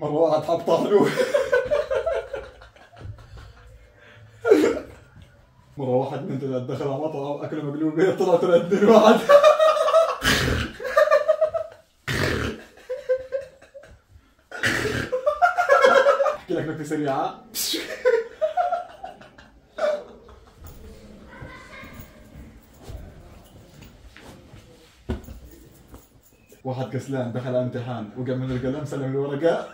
حط طحنه مرة واحد من ثلاث دخل على مطعم أكل مقلوبة طلع ثلاث اثنين واحد. أحكي لك نكتة سريعة. واحد كسلان دخل على امتحان وقام من القلم سلم الورقة.